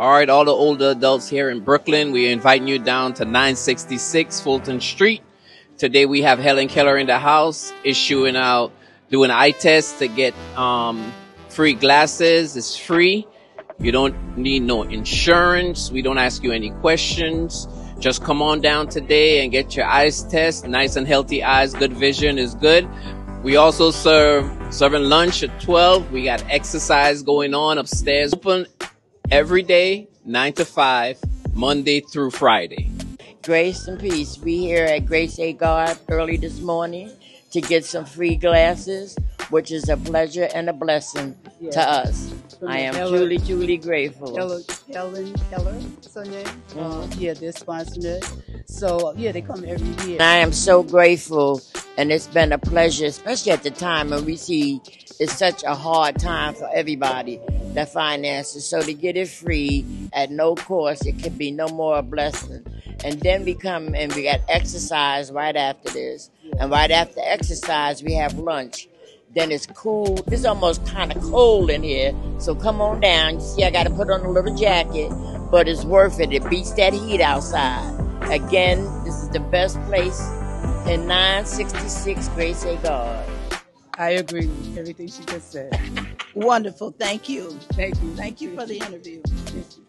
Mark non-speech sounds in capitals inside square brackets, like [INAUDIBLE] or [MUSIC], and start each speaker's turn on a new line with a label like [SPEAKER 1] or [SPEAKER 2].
[SPEAKER 1] All right, all the older adults here in Brooklyn, we're inviting you down to 966 Fulton Street. Today we have Helen Keller in the house issuing out, doing eye tests to get um, free glasses. It's free. You don't need no insurance. We don't ask you any questions. Just come on down today and get your eyes test. Nice and healthy eyes. Good vision is good. We also serve serving lunch at 12. We got exercise going on upstairs. Open every day, 9 to 5, Monday through Friday.
[SPEAKER 2] Grace and peace. We here at Grace Agard early this morning to get some free glasses, which is a pleasure and a blessing
[SPEAKER 3] Yes.
[SPEAKER 2] to us. I am
[SPEAKER 3] Keller-
[SPEAKER 2] truly, truly grateful.
[SPEAKER 3] Keller, Helen Keller, Sonia. Uh, yeah, they're sponsoring it. So yeah, they come every year.
[SPEAKER 2] I am so grateful, and it's been a pleasure, especially at the time when we see it's such a hard time for everybody, the finances. So to get it free at no cost, it could be no more a blessing. And then we come and we got exercise right after this. And right after exercise, we have lunch. Then it's cool. It's almost kind of cold in here. So come on down. You see, I got to put on a little jacket, but it's worth it. It beats that heat outside. Again, this is the best place and 966 Grace Agard.
[SPEAKER 3] I agree with everything she just said. [LAUGHS]
[SPEAKER 4] Wonderful. Thank you.
[SPEAKER 3] Thank you.
[SPEAKER 4] Thank you for the interview. Thank you.